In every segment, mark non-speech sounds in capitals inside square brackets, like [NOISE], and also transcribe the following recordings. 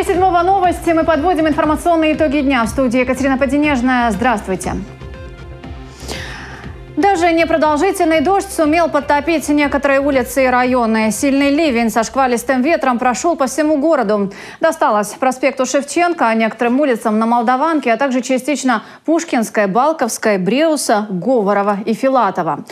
эфире седьмого новости мы подводим информационные итоги дня. В студии Екатерина Поденежная. Здравствуйте. Даже непродолжительный дождь сумел подтопить некоторые улицы и районы. Сильный ливень со шквалистым ветром прошел по всему городу. Досталось проспекту Шевченко, некоторым улицам на Молдаванке, а также частично Пушкинской, Балковской, Бреуса, Говорова и Филатова.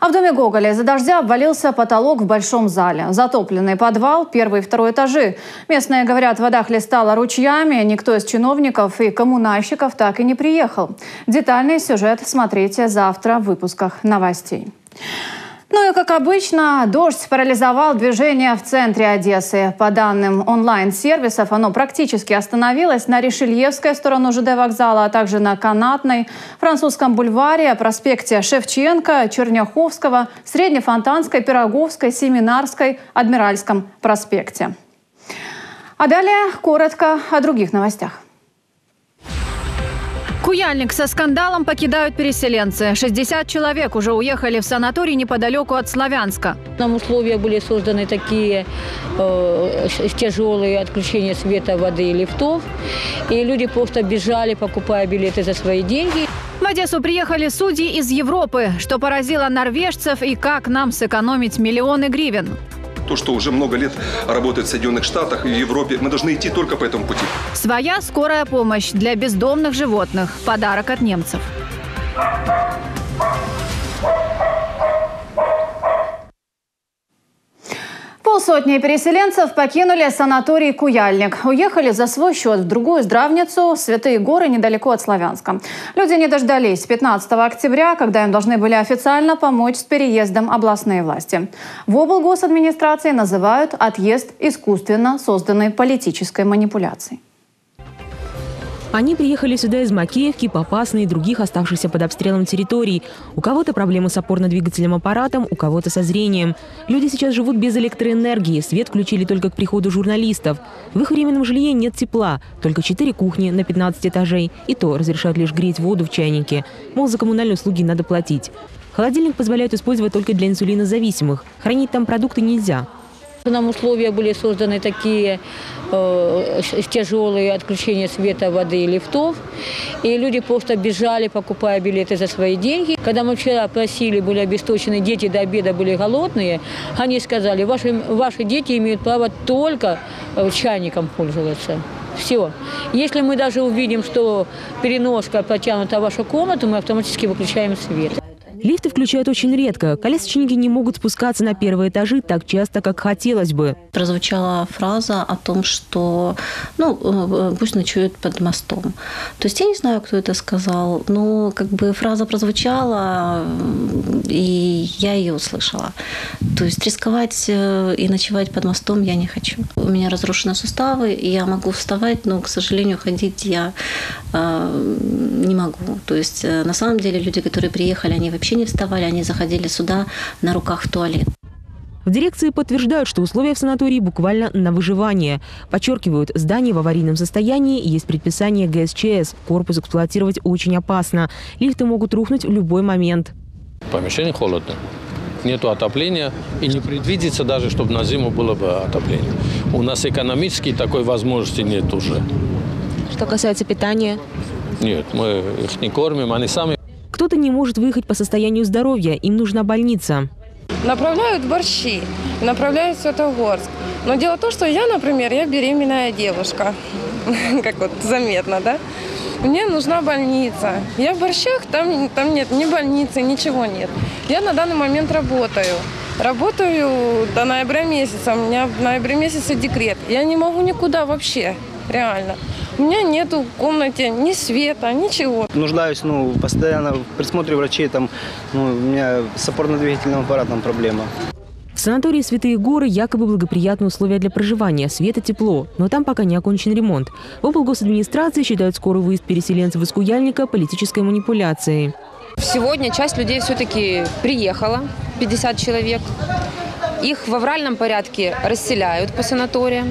А в доме Гоголя из-за дождя обвалился потолок в большом зале. Затопленный подвал, первый и второй этажи. Местные говорят, вода хлестала ручьями. Никто из чиновников и коммунальщиков так и не приехал. Детальный сюжет смотрите завтра в выпусках новостей. Ну и, как обычно, дождь парализовал движение в центре Одессы. По данным онлайн-сервисов, оно практически остановилось на Решельевской сторону ЖД вокзала, а также на Канатной, Французском бульваре, проспекте Шевченко, Черняховского, Среднефонтанской, Пироговской, Семинарской, Адмиральском проспекте. А далее коротко о других новостях. Куяльник со скандалом покидают переселенцы. 60 человек уже уехали в санаторий неподалеку от Славянска. Нам условия были созданы такие э, тяжелые отключения света, воды и лифтов. И люди просто бежали, покупая билеты за свои деньги. В Одессу приехали судьи из Европы, что поразило норвежцев и как нам сэкономить миллионы гривен то, что уже много лет работает в Соединенных Штатах и в Европе. Мы должны идти только по этому пути. Своя скорая помощь для бездомных животных. Подарок от немцев. Полсотни переселенцев покинули санаторий «Куяльник». Уехали за свой счет в другую здравницу «Святые горы» недалеко от Славянска. Люди не дождались 15 октября, когда им должны были официально помочь с переездом областные власти. В облгосадминистрации называют отъезд искусственно созданной политической манипуляцией. Они приехали сюда из Макеевки, Попасной и других оставшихся под обстрелом территорий. У кого-то проблемы с опорно-двигательным аппаратом, у кого-то со зрением. Люди сейчас живут без электроэнергии, свет включили только к приходу журналистов. В их временном жилье нет тепла, только четыре кухни на 15 этажей. И то разрешают лишь греть воду в чайнике. Мол, за коммунальные услуги надо платить. Холодильник позволяют использовать только для инсулинозависимых. Хранить там продукты нельзя. Нам условия были созданы такие э, тяжелые отключения света, воды и лифтов. И люди просто бежали, покупая билеты за свои деньги. Когда мы вчера просили, были обесточены, дети до обеда были голодные, они сказали, ваши, ваши дети имеют право только э, чайником пользоваться. Все. Если мы даже увидим, что переноска протянута в вашу комнату, мы автоматически выключаем свет. Лифты включают очень редко. Колясочники не могут спускаться на первые этажи так часто, как хотелось бы. Прозвучала фраза о том, что ну, э, пусть ночуют под мостом. То есть я не знаю, кто это сказал, но как бы фраза прозвучала, и я ее услышала. То есть рисковать э, и ночевать под мостом я не хочу. У меня разрушены суставы, и я могу вставать, но, к сожалению, ходить я э, не могу. То есть на самом деле люди, которые приехали, они вообще не вставали, они заходили сюда на руках в туалет. В дирекции подтверждают, что условия в санатории буквально на выживание. Подчеркивают, здание в аварийном состоянии, есть предписание ГСЧС. Корпус эксплуатировать очень опасно. Лифты могут рухнуть в любой момент. Помещение холодно. Нету отопления и не предвидится даже, чтобы на зиму было бы отопление. У нас экономически такой возможности нет уже. Что касается питания? Нет, мы их не кормим, они сами кто-то не может выехать по состоянию здоровья, им нужна больница. Направляют борщи, направляют в Святогорск. Но дело в том, что я, например, я беременная девушка, [LAUGHS] как вот заметно, да? Мне нужна больница. Я в борщах, там, там нет ни больницы, ничего нет. Я на данный момент работаю. Работаю до ноября месяца. У меня в ноябре месяце декрет. Я не могу никуда вообще, реально. У меня нету в комнате ни света, ничего. Нуждаюсь ну, постоянно в присмотре врачей. Там, ну, у меня с опорно-двигательным аппаратом проблема. В санатории «Святые горы» якобы благоприятные условия для проживания, свет и тепло, но там пока не окончен ремонт. В облгосадминистрации считают скорый выезд переселенцев из Куяльника политической манипуляцией. Сегодня часть людей все-таки приехала, 50 человек. Их в авральном порядке расселяют по санаториям.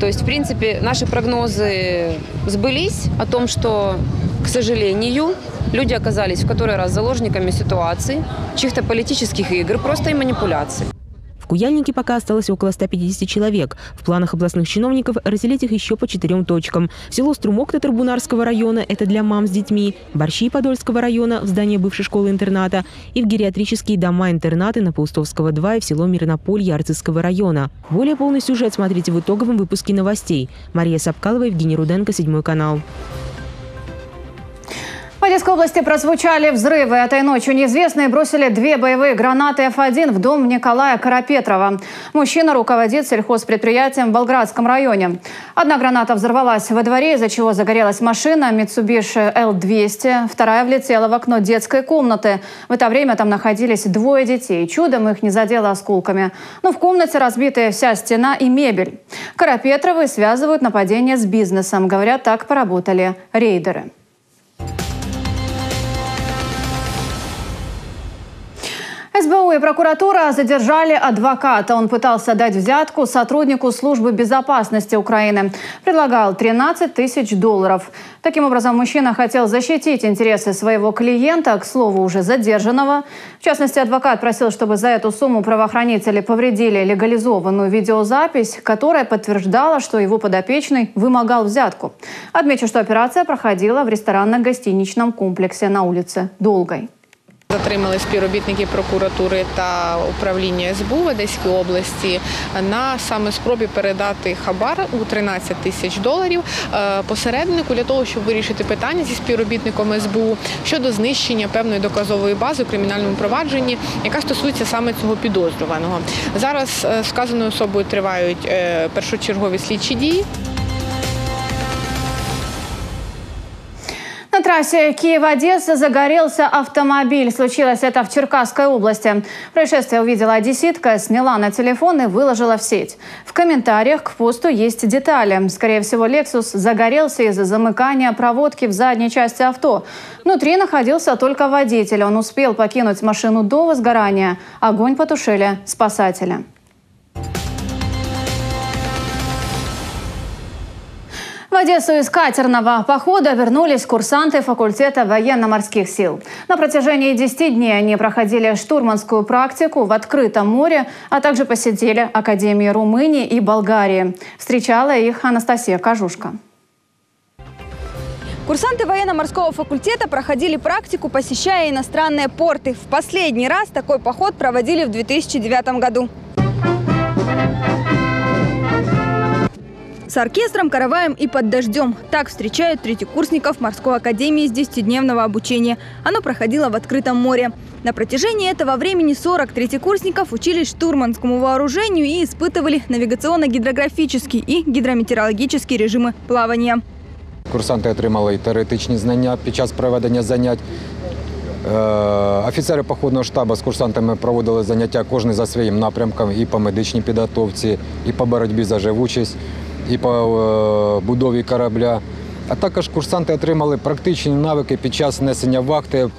То есть, в принципе, наши прогнозы сбылись о том, что, к сожалению, люди оказались в который раз заложниками ситуации, чьих-то политических игр, просто и манипуляций. В Куяльнике пока осталось около 150 человек. В планах областных чиновников расселить их еще по четырем точкам. Село Струмок Татарбунарского района – это для мам с детьми, Борщи Подольского района – в здание бывшей школы-интерната и в гериатрические дома-интернаты на Паустовского 2 и в село Мирнополье Арцизского района. Более полный сюжет смотрите в итоговом выпуске новостей. Мария Сапкалова, Евгений Руденко, Седьмой канал. Одесской области прозвучали взрывы. Этой ночью неизвестные бросили две боевые гранаты F1 в дом Николая Карапетрова. Мужчина руководит сельхозпредприятием в Болградском районе. Одна граната взорвалась во дворе, из-за чего загорелась машина Mitsubishi L200. Вторая влетела в окно детской комнаты. В это время там находились двое детей. Чудом их не задело осколками. Но в комнате разбиты вся стена и мебель. Карапетровы связывают нападение с бизнесом. Говорят, так поработали рейдеры. СБУ и прокуратура задержали адвоката. Он пытался дать взятку сотруднику службы безопасности Украины. Предлагал 13 тысяч долларов. Таким образом, мужчина хотел защитить интересы своего клиента, к слову, уже задержанного. В частности, адвокат просил, чтобы за эту сумму правоохранители повредили легализованную видеозапись, которая подтверждала, что его подопечный вымогал взятку. Отмечу, что операция проходила в ресторанно-гостиничном комплексе на улице Долгой. Затримали співробітники прокуратури та управління СБУ в Одеській області на саме спробі передати хабар у 13 тисяч доларів е, посереднику для того, щоб вирішити питання зі співробітником СБУ щодо знищення певної доказової бази у кримінальному провадженні, яка стосується саме цього підозрюваного. Зараз е, з вказаною особою тривають е, першочергові слідчі дії. Трассе Киев-Одесса загорелся автомобиль. Случилось это в Черкасской области. Происшествие увидела одесситка, сняла на телефон и выложила в сеть. В комментариях к посту есть детали. Скорее всего, Lexus загорелся из-за замыкания проводки в задней части авто. Внутри находился только водитель. Он успел покинуть машину до возгорания. Огонь потушили спасатели. В Одессу из катерного похода вернулись курсанты факультета военно-морских сил. На протяжении 10 дней они проходили штурманскую практику в открытом море, а также посетили Академии Румынии и Болгарии. Встречала их Анастасия Кожушка. Курсанты военно-морского факультета проходили практику, посещая иностранные порты. В последний раз такой поход проводили в 2009 году. С оркестром, караваем и под дождем. Так встречают третьекурсников морской академии с 10-дневного обучения. Оно проходило в открытом море. На протяжении этого времени 40 третьекурсников учились штурманскому вооружению и испытывали навигационно-гідроgraфічний і гідрометеорологічний режими плавания. Курсанти отримали і теоретичні знання під час проведення занять. Е, Офіцери походного штабу з курсантами проводили заняття кожен за своїм напрямком і по медичній підготовці, і по боротьбі за живучість, і по е, будові корабля. А також курсанти отримали практичні навики під час несення вахти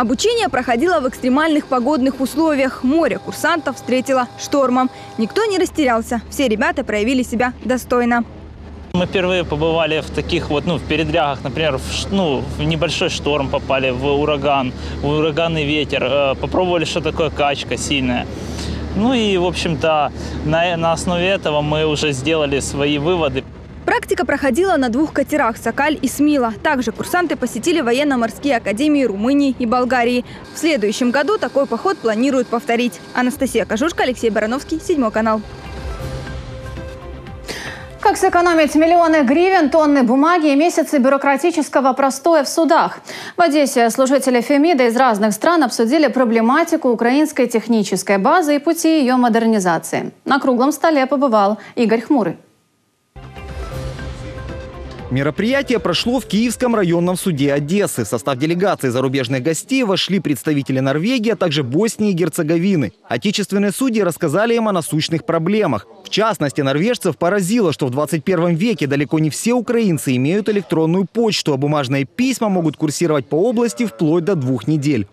Обучение проходило в экстремальных погодных условиях. Море курсантов встретило штормом. Никто не растерялся. Все ребята проявили себя достойно. Мы впервые побывали в таких вот, ну, в передрягах, например, в, ш- ну, в небольшой шторм попали, в ураган, в ураганный ветер, э, попробовали, что такое качка сильная. Ну и, в общем-то, на, на основе этого мы уже сделали свои выводы. Практика проходила на двух катерах «Сокаль» и «Смила». Также курсанты посетили военно-морские академии Румынии и Болгарии. В следующем году такой поход планируют повторить. Анастасия Кожушка, Алексей Барановский, Седьмой канал. Как сэкономить миллионы гривен, тонны бумаги и месяцы бюрократического простоя в судах? В Одессе служители Фемида из разных стран обсудили проблематику украинской технической базы и пути ее модернизации. На круглом столе побывал Игорь Хмурый. Мероприятие прошло в Киевском районном суде Одессы. В состав делегации зарубежных гостей вошли представители Норвегии, а также Боснии и Герцеговины. Отечественные судьи рассказали им о насущных проблемах. В частности, норвежцев поразило, что в 21 веке далеко не все украинцы имеют электронную почту, а бумажные письма могут курсировать по области вплоть до двух недель.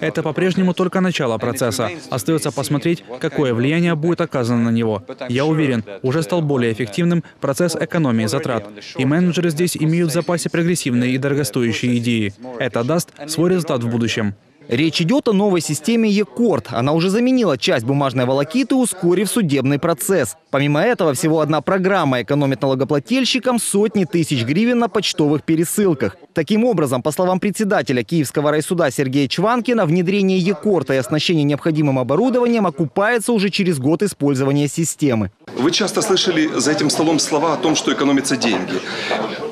Это по-прежнему только начало процесса. Остается посмотреть, какое влияние будет оказано на него. Я уверен, уже стал более эффективным процесс экономии затрат. И менеджеры здесь имеют в запасе прогрессивные и дорогостоящие идеи. Это даст свой результат в будущем. Речь идет о новой системе ЕКОРД. Она уже заменила часть бумажной волокиты, ускорив судебный процесс. Помимо этого, всего одна программа экономит налогоплательщикам сотни тысяч гривен на почтовых пересылках. Таким образом, по словам председателя Киевского райсуда Сергея Чванкина, внедрение ЕКОРТа и оснащение необходимым оборудованием окупается уже через год использования системы. Вы часто слышали за этим столом слова о том, что экономятся деньги.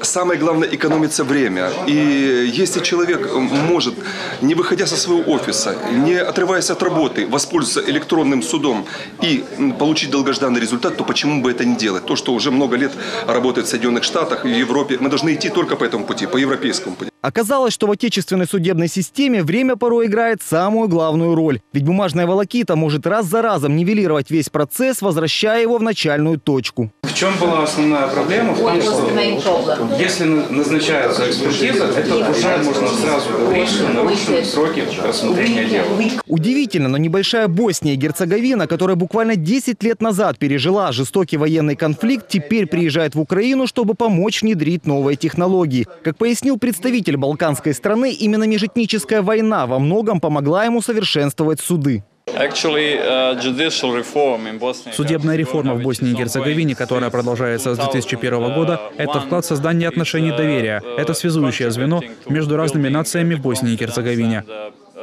Самое главное – экономится время. И если человек может, не выходя со своего офиса, не отрываясь от работы, воспользоваться электронным судом и получить долгожданный результат, то почему бы это не делать? То, что уже много лет работает в Соединенных Штатах и в Европе, мы должны идти только по этому пути, по европейскому пути. Оказалось, что в отечественной судебной системе время порой играет самую главную роль. Ведь бумажная волокита может раз за разом нивелировать весь процесс, возвращая его в начальную точку. В чем была основная проблема? В том, что если назначается экспертиза, это уже можно сразу говорить, что нарушены сроки рассмотрения дела. Удивительно, но небольшая Босния и Герцеговина, которая буквально 10 лет назад пережила жестокий военный конфликт, теперь приезжает в Украину, чтобы помочь внедрить новые технологии. Как пояснил представитель балканской страны, именно межэтническая война во многом помогла ему совершенствовать суды. Судебная реформа в Боснии и Герцеговине, которая продолжается с 2001 года, это вклад в создание отношений доверия. Это связующее звено между разными нациями в Боснии и Герцеговине.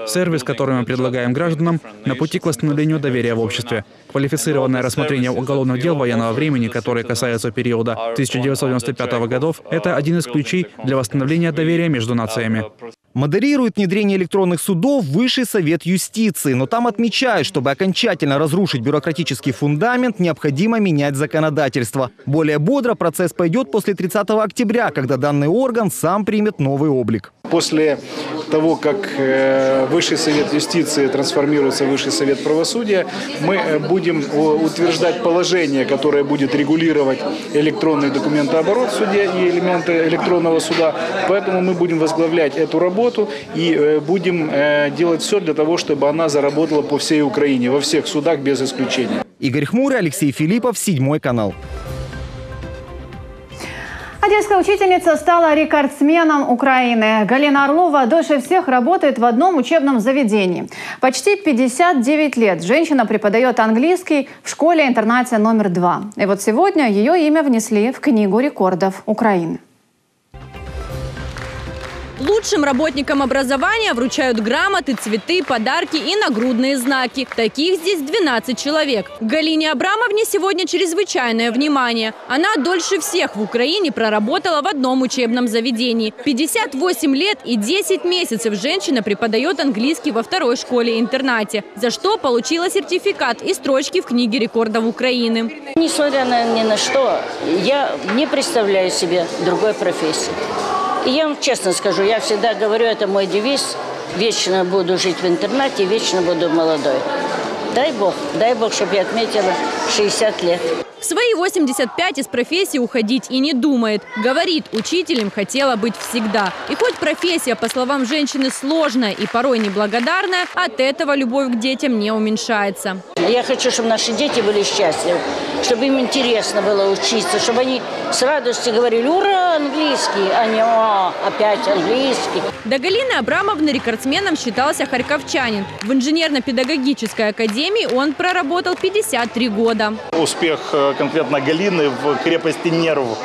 Сервис, который мы предлагаем гражданам, на пути к восстановлению доверия в обществе. Квалифицированное рассмотрение уголовных дел военного времени, которые касаются периода 1995 годов, это один из ключей для восстановления доверия между нациями. Модерирует внедрение электронных судов Высший совет юстиции. Но там отмечают, чтобы окончательно разрушить бюрократический фундамент, необходимо менять законодательство. Более бодро процесс пойдет после 30 октября, когда данный орган сам примет новый облик. После того, как э, Высший совет юстиции трансформируется в Высший совет правосудия, мы э, будем утверждать положение, которое будет регулировать электронный документооборот в суде и элементы электронного суда. Поэтому мы будем возглавлять эту работу и э, будем делать все для того, чтобы она заработала по всей Украине, во всех судах без исключения. Игорь Хмурый, Алексей Филиппов, Седьмой канал. Одесская учительница стала рекордсменом Украины. Галина Орлова дольше всех работает в одном учебном заведении. Почти 59 лет женщина преподает английский в школе-интернате номер два. И вот сегодня ее имя внесли в Книгу рекордов Украины. Лучшим работникам образования вручают грамоты, цветы, подарки и нагрудные знаки. Таких здесь 12 человек. Галине Абрамовне сегодня чрезвычайное внимание. Она дольше всех в Украине проработала в одном учебном заведении. 58 лет и 10 месяцев женщина преподает английский во второй школе-интернате, за что получила сертификат и строчки в книге рекордов Украины. Несмотря на ни на что, я не представляю себе другой профессии. И я вам честно скажу, я всегда говорю, это мой девиз. Вечно буду жить в интернате, вечно буду молодой. Дай Бог, дай Бог, чтобы я отметила 60 лет. В свои 85 из профессии уходить и не думает. Говорит, учителем хотела быть всегда. И хоть профессия, по словам женщины, сложная и порой неблагодарная, от этого любовь к детям не уменьшается. Я хочу, чтобы наши дети были счастливы, чтобы им интересно было учиться, чтобы они с радостью говорили «Ура, английский!», а не «О, опять английский!». До Галины Абрамовны рекордсменом считался харьковчанин. В инженерно-педагогической академии он проработал 53 года. Успех э, конкретно Галины в крепости нервов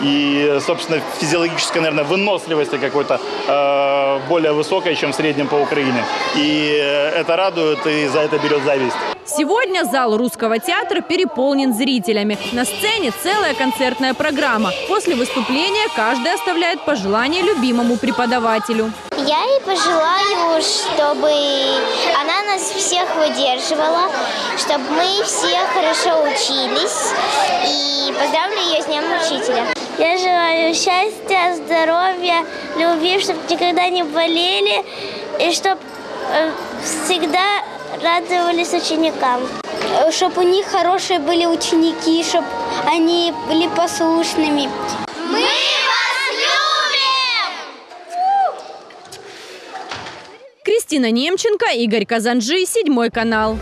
и, собственно, физиологическая, наверное, выносливость какой-то э, более высокая, чем в среднем по Украине. И это радует, и за это берет зависть. Сегодня зал русского театра переполнен зрителями. На сцене целая концертная программа. После выступления каждый оставляет пожелание любимому преподавателю. Я ей пожелаю, чтобы она нас всех выдерживала, чтобы мы все хорошо учились. И поздравлю ее с Днем Учителя. Я желаю счастья, здоровья, любви, чтобы никогда не болели и чтобы э, всегда радовались ученикам. Чтобы у них хорошие были ученики, чтобы они были послушными. Мы Кристина Немченко, Игорь Казанжи, Седьмой канал.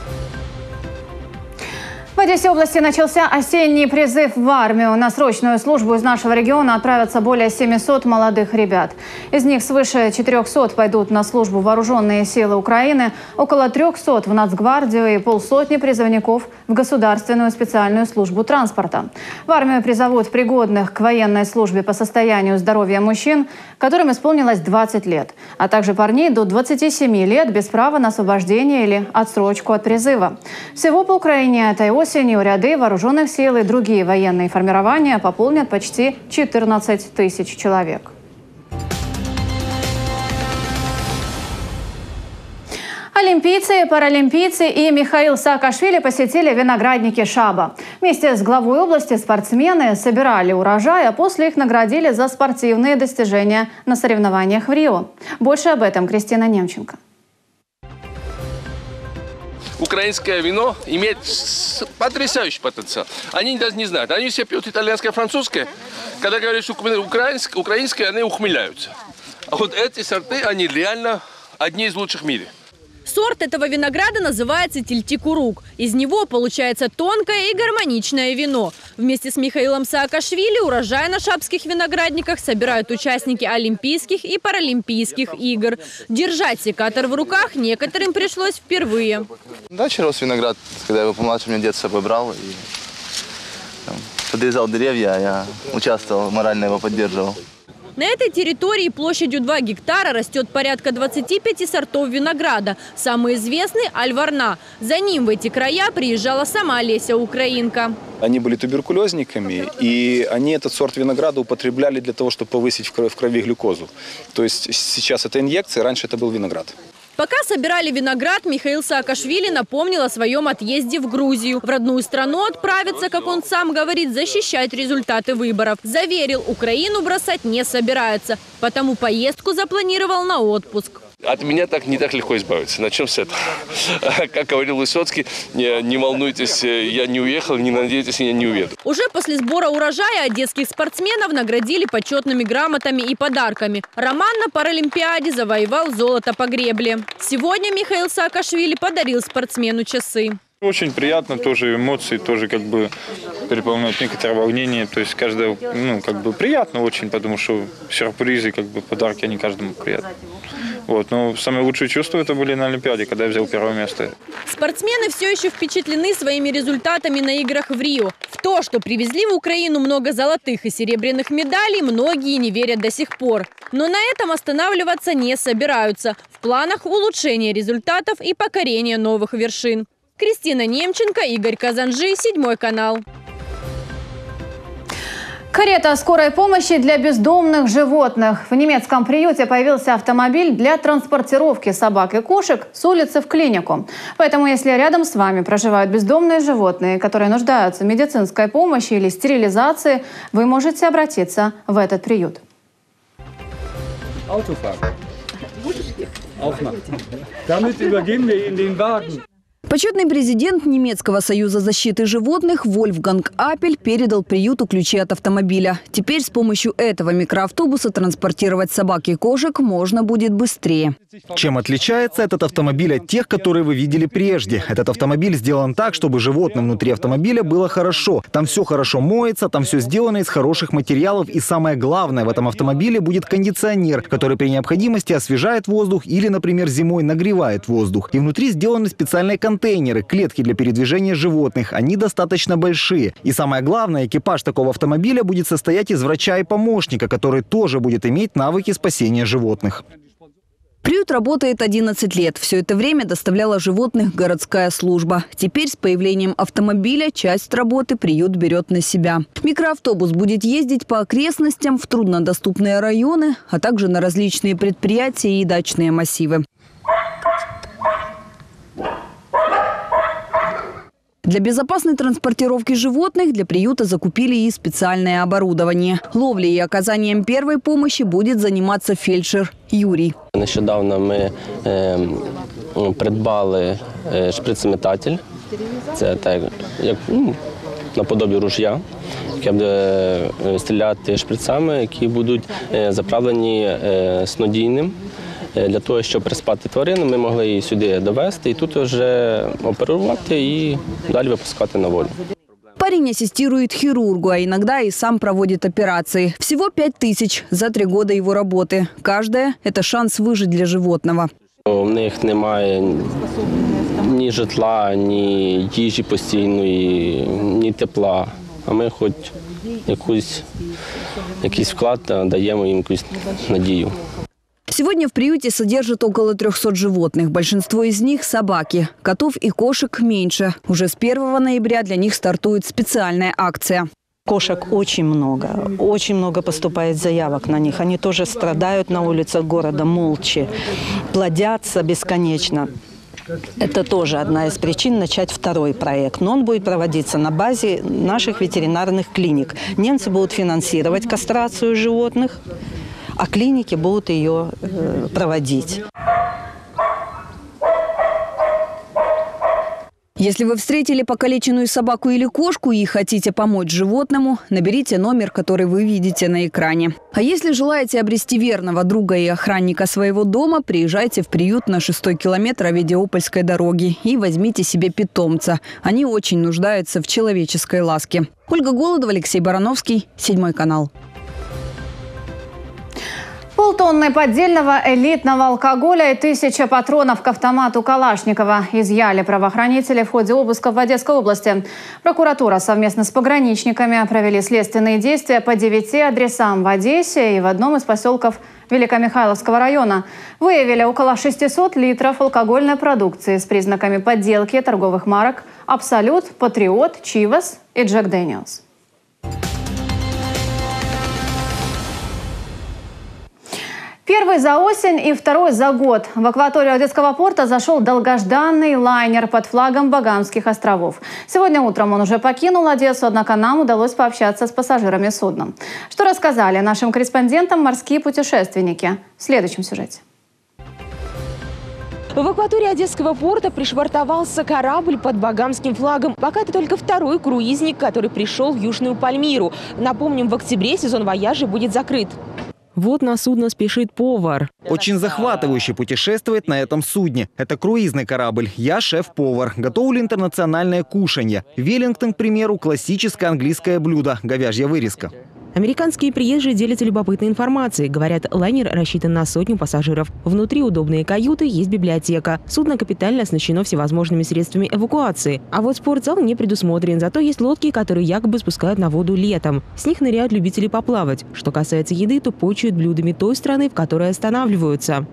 В Одессе области начался осенний призыв в армию. На срочную службу из нашего региона отправятся более 700 молодых ребят. Из них свыше 400 пойдут на службу вооруженные силы Украины, около 300 в Нацгвардию и полсотни призывников в Государственную специальную службу транспорта. В армию призовут пригодных к военной службе по состоянию здоровья мужчин, которым исполнилось 20 лет, а также парней до 27 лет без права на освобождение или отсрочку от призыва. Всего по Украине этой осенью ряды вооруженных сил и другие военные формирования пополнят почти 14 тысяч человек. Олимпийцы, паралимпийцы и Михаил Саакашвили посетили виноградники Шаба. Вместе с главой области спортсмены собирали урожай, а после их наградили за спортивные достижения на соревнованиях в Рио. Больше об этом Кристина Немченко. Украинское вино имеет потрясающий потенциал. Они даже не знают. Они все пьют итальянское, французское. Когда говорят, что украинское, украинское они ухмыляются. А вот эти сорты, они реально одни из лучших в мире. Сорт этого винограда называется тильтикурук. Из него получается тонкое и гармоничное вино. Вместе с Михаилом Саакашвили урожай на шапских виноградниках собирают участники Олимпийских и Паралимпийских игр. Держать секатор в руках некоторым пришлось впервые. Дача рос виноград, когда я его помладше, меня дед с собой брал. И, подрезал деревья, а я участвовал, морально его поддерживал. На этой территории площадью 2 гектара растет порядка 25 сортов винограда. Самый известный – Альварна. За ним в эти края приезжала сама Леся Украинка. Они были туберкулезниками, и они этот сорт винограда употребляли для того, чтобы повысить в крови глюкозу. То есть сейчас это инъекция, раньше это был виноград. Пока собирали виноград, Михаил Саакашвили напомнил о своем отъезде в Грузию. В родную страну отправиться, как он сам говорит, защищать результаты выборов. Заверил, Украину бросать не собирается, потому поездку запланировал на отпуск. От меня так не так легко избавиться. Начнем с этого. [LAUGHS] Как говорил Высоцкий, не, не волнуйтесь, я не уехал, не надейтесь, я не уеду. Уже после сбора урожая одесских спортсменов наградили почетными грамотами и подарками. Роман на Паралимпиаде завоевал золото по гребле. Сегодня Михаил Саакашвили подарил спортсмену часы. Очень приятно, тоже эмоции, тоже как бы переполняют некоторое волнение. То есть каждое, ну, как бы приятно очень, потому что сюрпризы, как бы подарки, они каждому приятны. Вот. Но самые лучшие чувства это были на Олимпиаде, когда я взял первое место. Спортсмены все еще впечатлены своими результатами на играх в Рио. В то, что привезли в Украину много золотых и серебряных медалей, многие не верят до сих пор. Но на этом останавливаться не собираются. В планах улучшение результатов и покорение новых вершин. Кристина Немченко, Игорь Казанжи, Седьмой канал. Карета скорой помощи для бездомных животных. В немецком приюте появился автомобиль для транспортировки собак и кошек с улицы в клинику. Поэтому, если рядом с вами проживают бездомные животные, которые нуждаются в медицинской помощи или стерилизации, вы можете обратиться в этот приют. Autofahrt. Damit übergeben wir Ihnen den Wagen. Почетный президент немецкого союза защиты животных Вольфганг Апель передал приюту ключи от автомобиля. Теперь с помощью этого микроавтобуса транспортировать собак и кошек можно будет быстрее. Чем отличается этот автомобиль от тех, которые вы видели прежде? Этот автомобиль сделан так, чтобы животным внутри автомобиля было хорошо. Там все хорошо моется, там все сделано из хороших материалов. И самое главное, в этом автомобиле будет кондиционер, который при необходимости освежает воздух или, например, зимой нагревает воздух. И внутри сделаны специальные контейнеры контейнеры, клетки для передвижения животных. Они достаточно большие. И самое главное, экипаж такого автомобиля будет состоять из врача и помощника, который тоже будет иметь навыки спасения животных. Приют работает 11 лет. Все это время доставляла животных городская служба. Теперь с появлением автомобиля часть работы приют берет на себя. Микроавтобус будет ездить по окрестностям в труднодоступные районы, а также на различные предприятия и дачные массивы. Для безопасной транспортировки животных для приюта закупили и специальное оборудование. Ловлей и оказанием первой помощи будет заниматься фельдшер Юрій. Нещодавно ми е, придбали шприцеметатель. Це так, як ну, наподобі ружя, яке буде е, стріляти шприцами, які будуть е, заправлені е, снодійним Для того, щоб приспати тварину, ми могли її сюди довести і тут вже оперувати і далі випускати на волю. Парень ассистирует хирургу, а иногда и сам проводит операции. Всего пять тысяч за три года его работы. Каждая – это шанс выжить для животного. У них немає ні житла, ні їжі постійної, ні тепла. А ми хоч якусь, якийсь вклад да, даємо їм якусь надію. Сегодня в приюте содержат около 300 животных. Большинство из них – собаки. Котов и кошек меньше. Уже с 1 ноября для них стартует специальная акция. Кошек очень много, очень много поступает заявок на них. Они тоже страдают на улицах города молча, плодятся бесконечно. Это тоже одна из причин начать второй проект. Но он будет проводиться на базе наших ветеринарных клиник. Немцы будут финансировать кастрацию животных, а клиники будут ее э, проводить. Если вы встретили покалеченную собаку или кошку и хотите помочь животному, наберите номер, который вы видите на экране. А если желаете обрести верного друга и охранника своего дома, приезжайте в приют на шестой километр Авидиопольской дороги и возьмите себе питомца. Они очень нуждаются в человеческой ласке. Ольга Голодова, Алексей Барановский, Седьмой канал. Полтонны поддельного элитного алкоголя и тысяча патронов к автомату Калашникова изъяли правоохранители в ходе обыска в Одесской области. Прокуратура совместно с пограничниками провели следственные действия по девяти адресам в Одессе и в одном из поселков Великомихайловского района. Выявили около 600 литров алкогольной продукции с признаками подделки торговых марок «Абсолют», «Патриот», «Чивас» и «Джек Дэниелс». Первый за осень и второй за год. В акваторию Одесского порта зашел долгожданный лайнер под флагом Багамских островов. Сегодня утром он уже покинул Одессу, однако нам удалось пообщаться с пассажирами судна. Что рассказали нашим корреспондентам морские путешественники в следующем сюжете. В акватории Одесского порта пришвартовался корабль под багамским флагом. Пока это только второй круизник, который пришел в Южную Пальмиру. Напомним, в октябре сезон вояжи будет закрыт. Вот на судно спешит повар. Очень захватывающе путешествовать на этом судне. Это круизный корабль. Я шеф-повар. Готовлю интернациональное кушанье. Веллингтон, к примеру, классическое английское блюдо – говяжья вырезка. Американские приезжие делятся любопытной информацией. Говорят, лайнер рассчитан на сотню пассажиров. Внутри удобные каюты, есть библиотека. Судно капитально оснащено всевозможными средствами эвакуации. А вот спортзал не предусмотрен. Зато есть лодки, которые якобы спускают на воду летом. С них ныряют любители поплавать. Что касается еды, то почуют блюдами той страны, в которой останавливаются.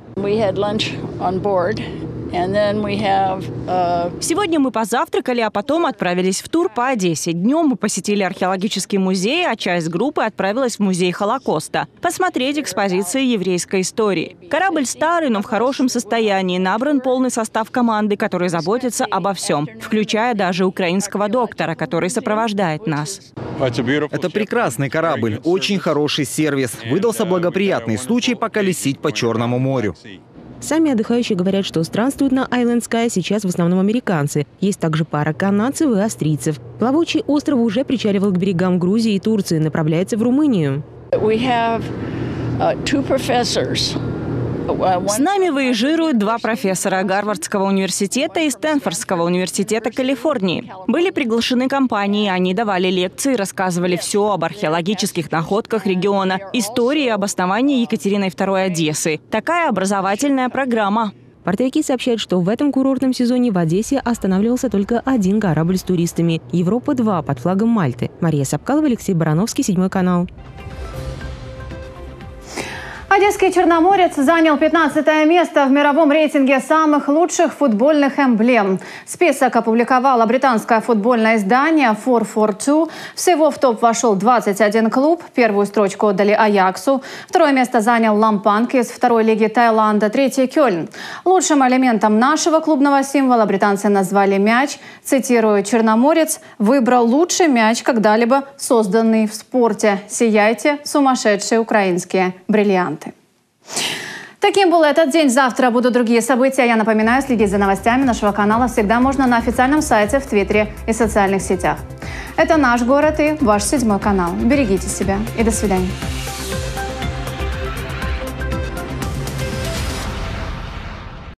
Сегодня мы позавтракали, а потом отправились в тур по Одессе. Днем мы посетили археологический музей, а часть группы отправилась в музей Холокоста посмотреть экспозиции еврейской истории. Корабль старый, но в хорошем состоянии. Набран полный состав команды, который заботится обо всем, включая даже украинского доктора, который сопровождает нас. Это прекрасный корабль, очень хороший сервис. Выдался благоприятный случай поколесить по Черному морю. Сами отдыхающие говорят, что странствуют на Island Sky сейчас в основном американцы. Есть также пара канадцев и австрийцев. Плавучий остров уже причаливал к берегам Грузии и Турции, направляется в Румынию. С нами выезжируют два профессора Гарвардского университета и Стэнфордского университета Калифорнии. Были приглашены компании, они давали лекции, рассказывали все об археологических находках региона, истории об основании Екатериной II Одессы. Такая образовательная программа. Портовики сообщают, что в этом курортном сезоне в Одессе останавливался только один корабль с туристами. Европа-2 под флагом Мальты. Мария Сапкалова, Алексей Барановский, Седьмой канал. Одесский черноморец занял 15 место в мировом рейтинге самых лучших футбольных эмблем. Список опубликовало британское футбольное издание 442. Всего в топ вошел 21 клуб. Первую строчку отдали Аяксу. Второе место занял Лампанг из второй лиги Таиланда. Третий – Кёльн. Лучшим элементом нашего клубного символа британцы назвали мяч. Цитирую, «Черноморец выбрал лучший мяч, когда-либо созданный в спорте. Сияйте, сумасшедшие украинские бриллианты». Таким был этот день. Завтра будут другие события. Я напоминаю, следить за новостями нашего канала всегда можно на официальном сайте, в Твиттере и социальных сетях. Это наш город и ваш седьмой канал. Берегите себя и до свидания.